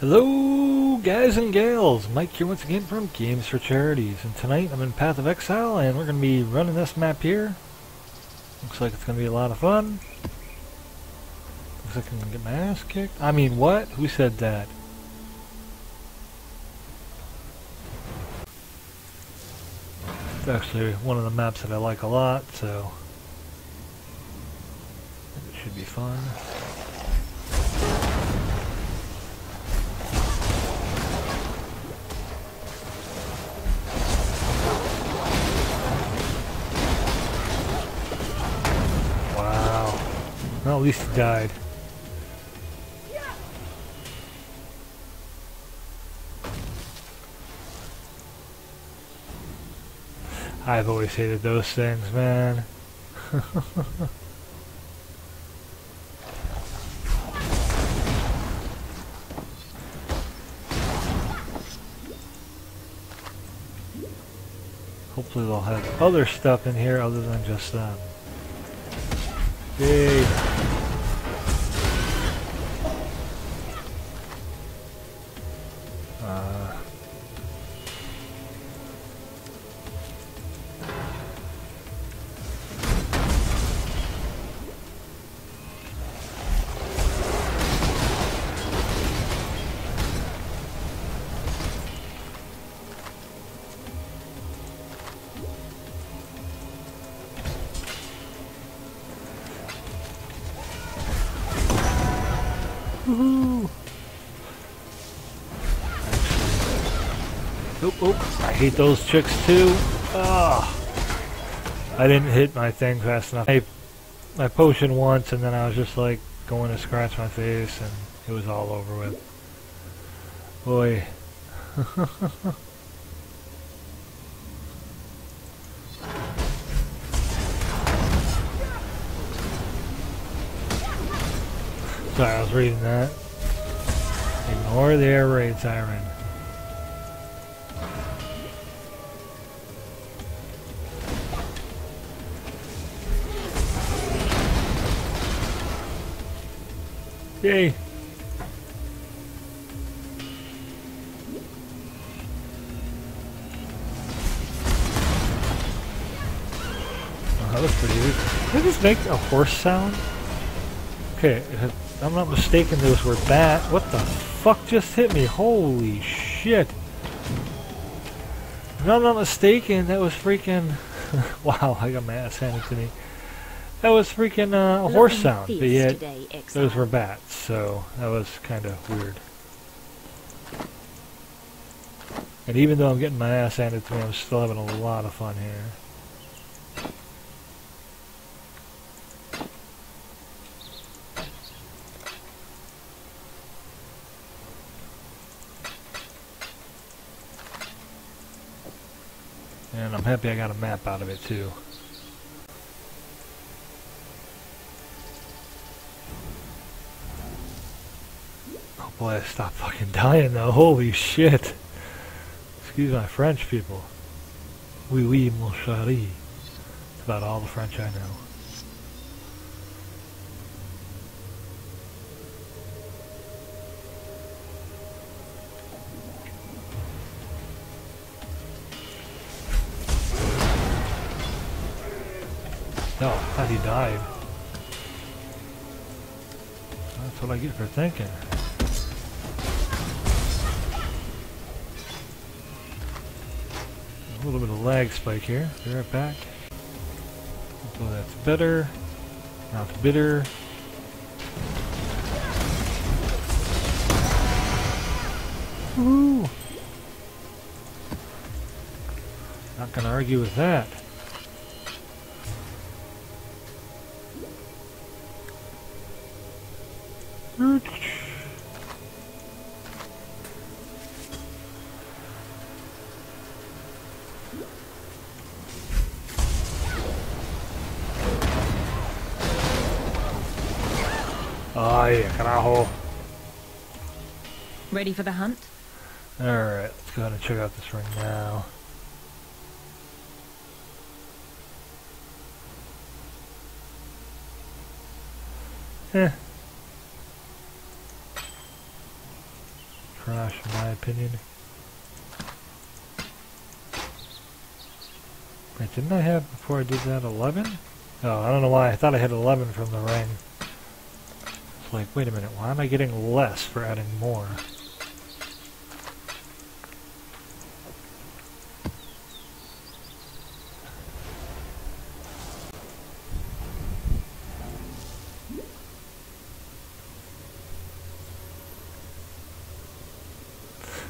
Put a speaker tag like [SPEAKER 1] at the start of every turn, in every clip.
[SPEAKER 1] Hello, guys and gals. Mike here once again from Games for Charities, and tonight I'm in Path of Exile, and we're going to be running this map here. Looks like it's going to be a lot of fun. Looks like I'm going to get my ass kicked. I mean, what? Who said that? It's actually one of the maps that I like a lot, so it should be fun. At least he died. I've always hated those things, man. Hopefully they'll have other stuff in here other than just um, them. Yay. I hate those chicks too. Ah! I didn't hit my thing fast enough. I my potion once and then I was just like going to scratch my face and it was all over with. Boy. Sorry, I was reading that. Ignore the air raid siren. Yay! Oh, that was pretty. Did this make a horse sound? Okay, if I'm not mistaken, those were bat. What the fuck just hit me? Holy shit! If I'm not mistaken, that was freaking. wow, I got my ass handed to me. That was freaking uh, a horse sound, but yet those were bats, so that was kind of weird. And even though I'm getting my ass handed to me, I'm still having a lot of fun here. And I'm happy I got a map out of it too. Boy, I stopped fucking dying though. Holy shit. Excuse my French people. Oui, oui, mon chéri. It's about all the French I know. No, I thought he died. That's what I get for thinking. A little bit of lag spike here. Be right back. So that's better. Not bitter. Woo! Not gonna argue with that. Ay, carajo.
[SPEAKER 2] Ready for the hunt?
[SPEAKER 1] Alright, let's go ahead and check out this ring now. Eh. crash in my opinion. Wait, didn't I have, before I did that, 11? Oh, I don't know why. I thought I had 11 from the ring. Like, wait a minute, why am I getting less for adding more?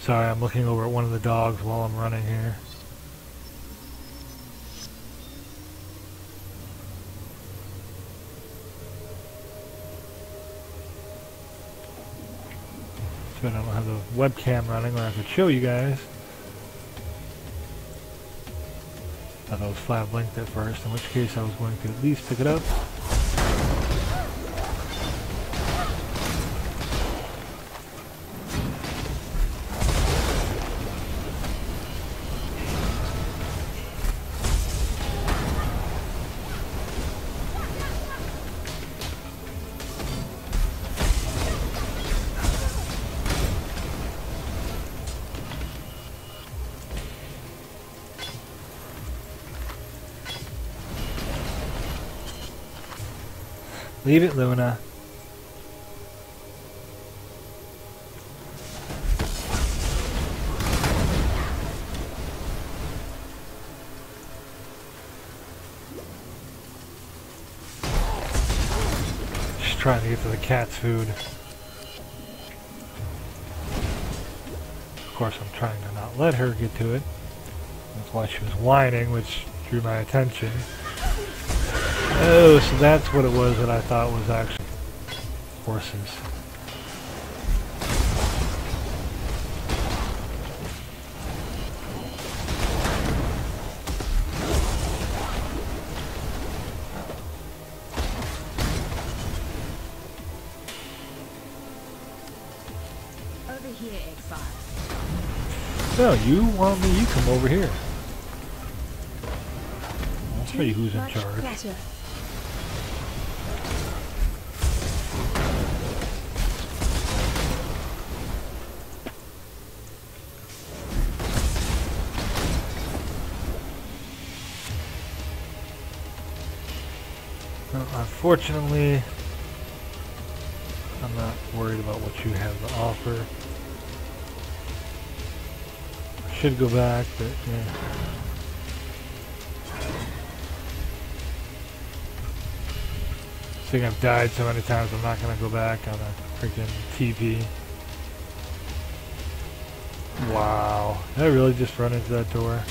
[SPEAKER 1] Sorry, I'm looking over at one of the dogs while I'm running here. So I don't have the webcam running where I could show you guys. I thought I was flat blinked at first, in which case I was going to at least pick it up. Leave it, Luna. She's trying to get to the cat's food. Of course, I'm trying to not let her get to it. That's why she was whining, which drew my attention. Oh, so that's what it was that I thought was actually horses.
[SPEAKER 2] Over here, Exile.
[SPEAKER 1] No, you want me, you come over here. I'll show you who's in charge. Unfortunately, I'm not worried about what you have to offer. I should go back, but yeah. I think I've died so many times I'm not gonna go back on a freaking TP. Wow. Did I really just run into that door?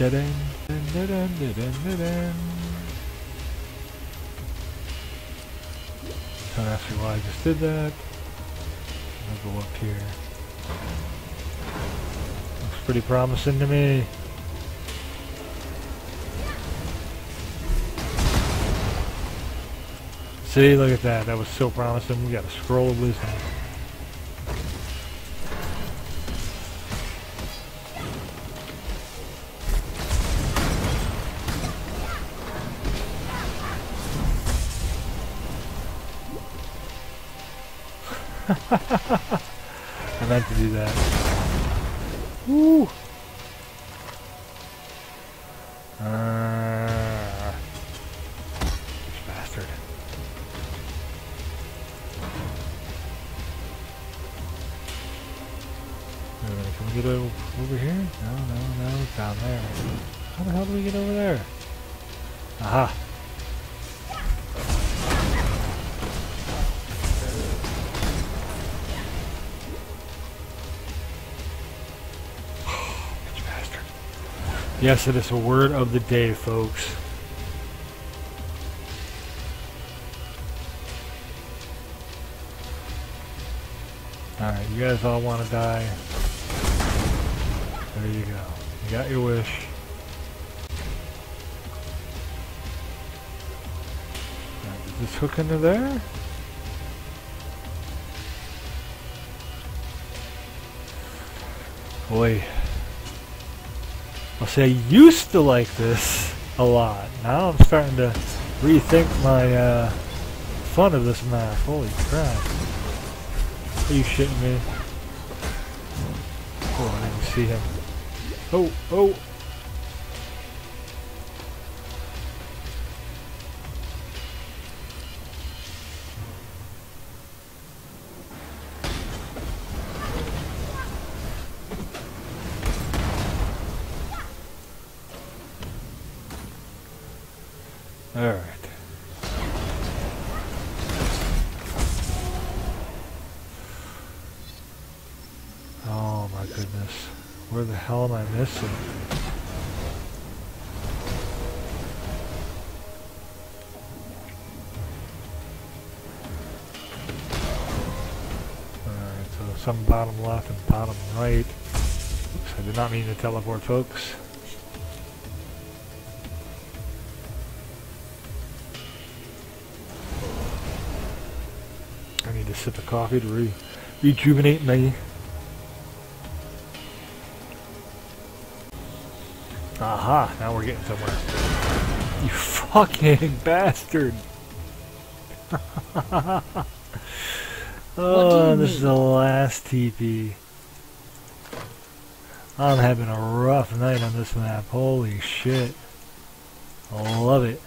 [SPEAKER 1] Don't ask me why I just did that. I'll go up here. Looks pretty promising to me. See, look at that. That was so promising. We got a scroll of wisdom. I meant to do that. Woo! This bastard. Uh, Can we get o- over here? No, no, no, down there. How the hell do we get over there? Aha! Yes, it is a word of the day, folks. Alright, you guys all want to die. There you go. You got your wish. Right, does this hook into there? Boy. I'll say I used to like this a lot. Now I'm starting to rethink my uh, fun of this map. Holy crap. Are you shitting me? Oh, I didn't see him. Oh, oh! Where the hell am I missing? Alright, so some bottom left and bottom right. Oops, I did not mean to teleport folks. I need a sip of coffee to re rejuvenate me. Aha, now we're getting somewhere. You fucking bastard! oh, this is the last TP. I'm having a rough night on this map. Holy shit. I love it.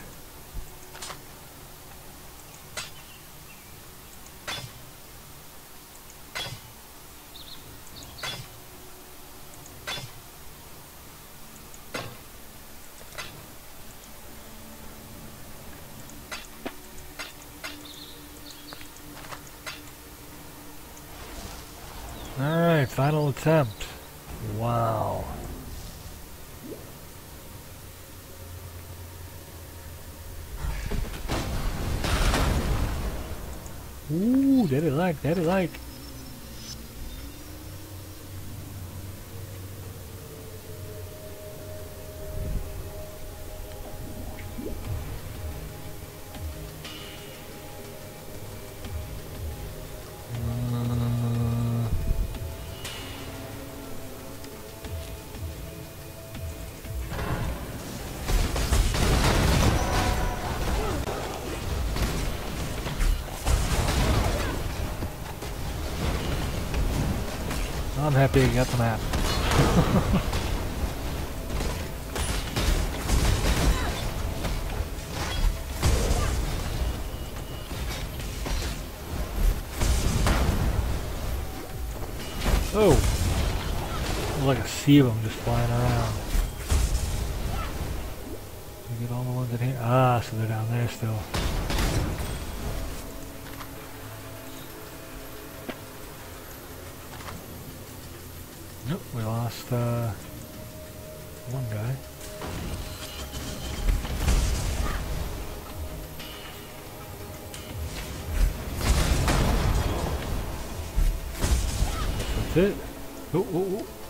[SPEAKER 1] Alright, final attempt. Wow. Ooh, daddy like, daddy like. I'm happy I got the map. oh! There's like a sea of them just flying around. You get all the ones in here? Ah, so they're down there still. Lost uh, one guy. That's it. Oh, oh, oh.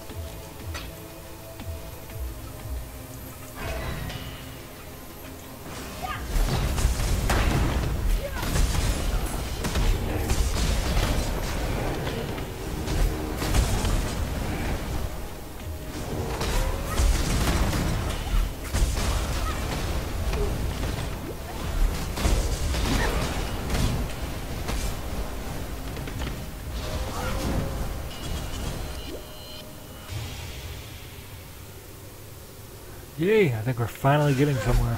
[SPEAKER 1] Yay, I think we're finally getting somewhere.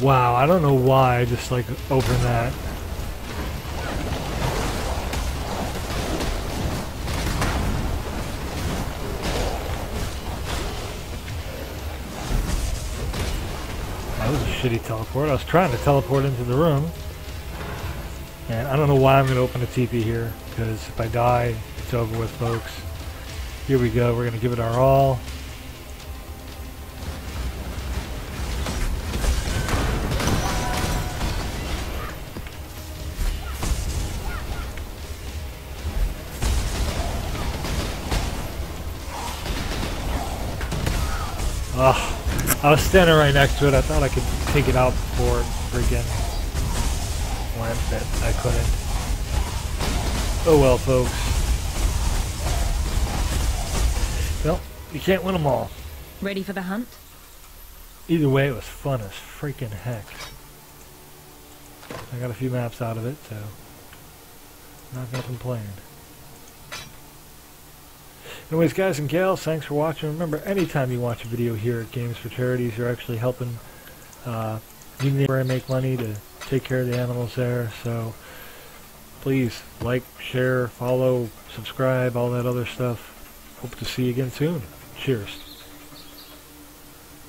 [SPEAKER 1] Wow, I don't know why I just like opened that. shitty teleport. I was trying to teleport into the room. And I don't know why I'm going to open a TP here, because if I die, it's over with, folks. Here we go. We're going to give it our all. Ugh. I was standing right next to it. I thought I could take it out before it freaking went, but I couldn't. Oh well, folks. Well, you can't win them all.
[SPEAKER 2] Ready for the hunt?
[SPEAKER 1] Either way, it was fun as freaking heck. I got a few maps out of it, so not gonna complain. Anyways, guys and gals, thanks for watching. Remember, anytime you watch a video here at Games for Charities, you're actually helping uh, Unity make money to take care of the animals there. So please like, share, follow, subscribe, all that other stuff. Hope to see you again soon. Cheers.